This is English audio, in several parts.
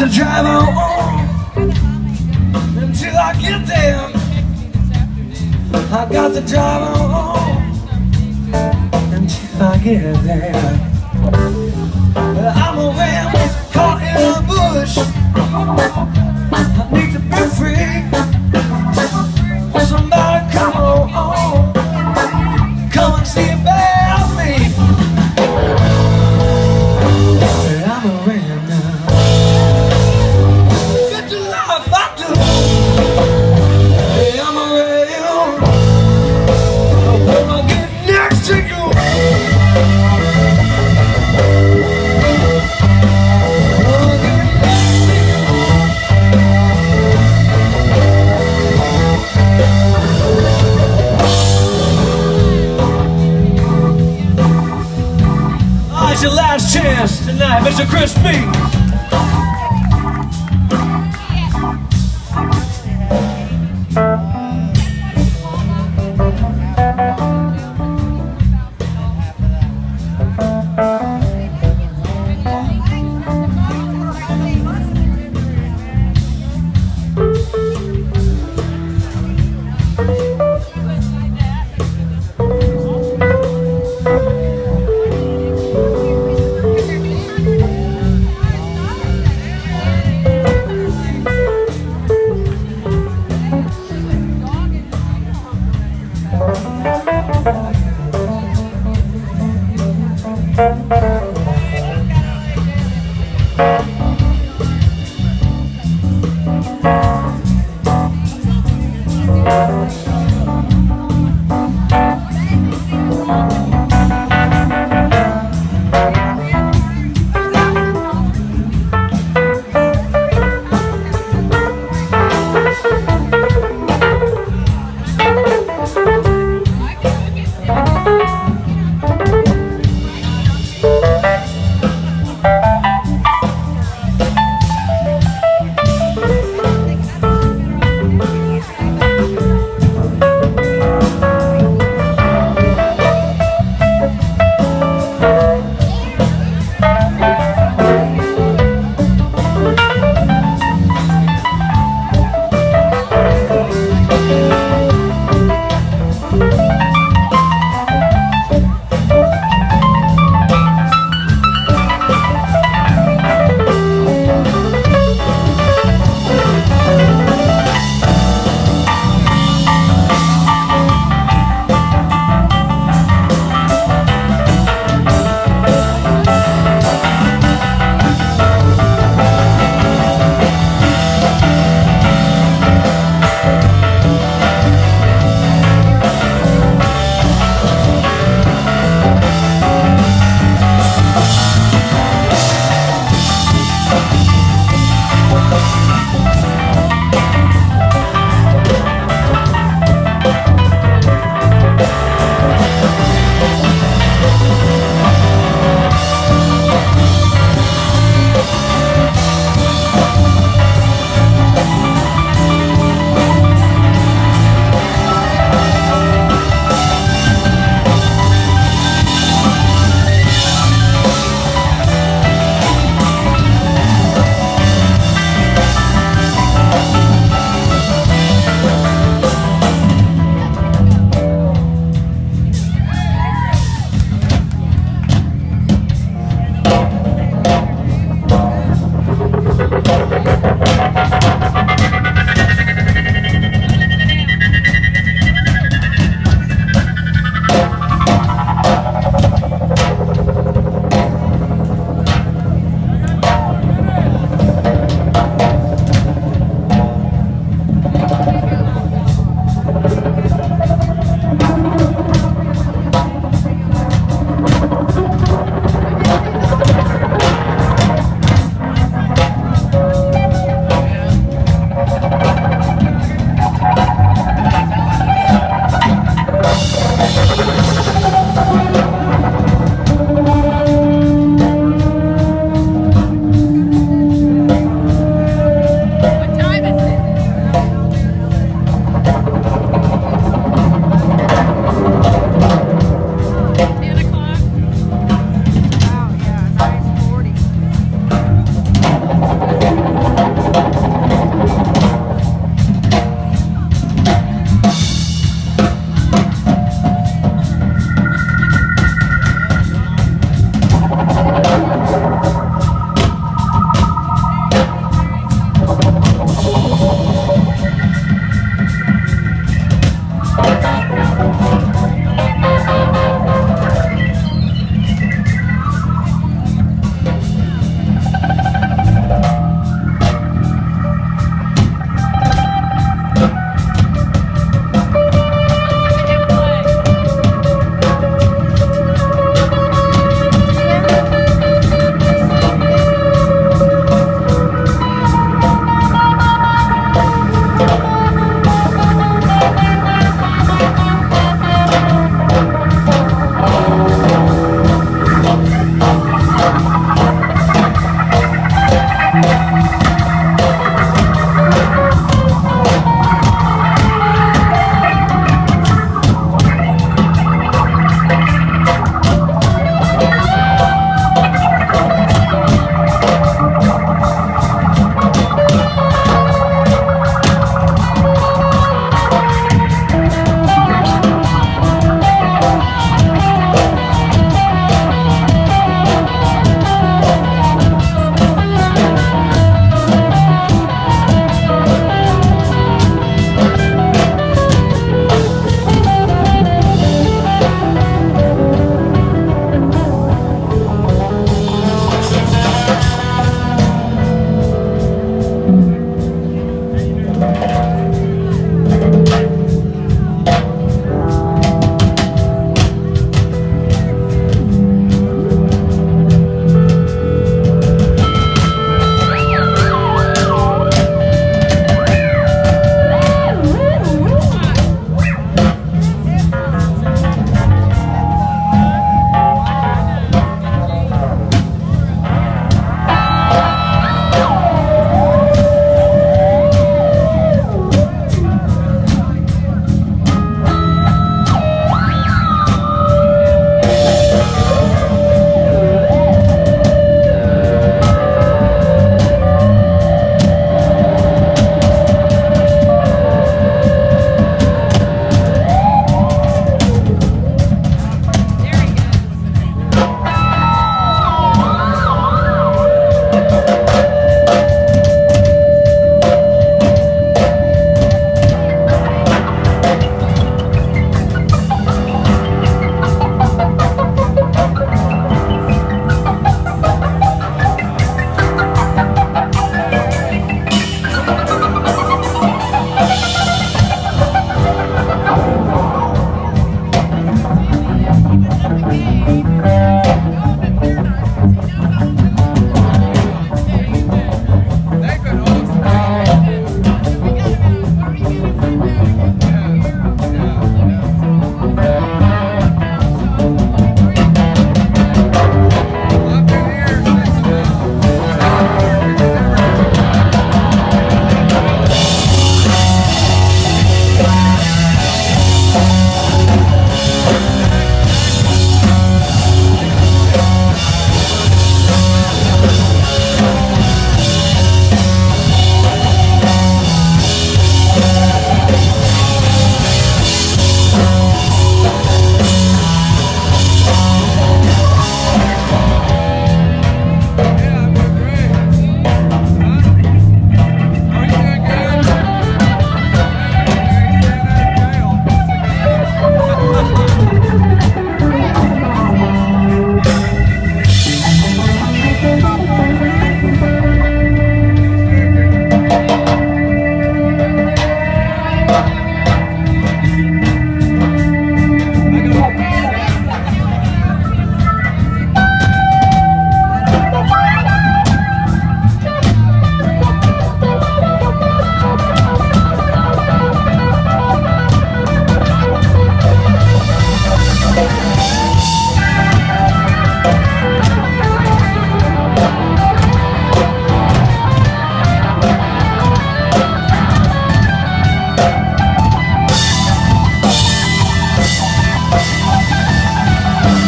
to drive on until I get there. I got to drive on until I get there. I'm a ram caught in a bush. I need to be free. It's your last chance tonight, Mr. Crispy.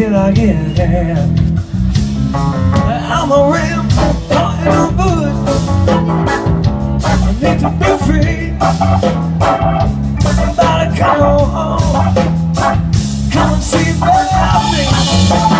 until I get there. I'm a ram caught in the bush. I need to be free. Somebody come on, come see me.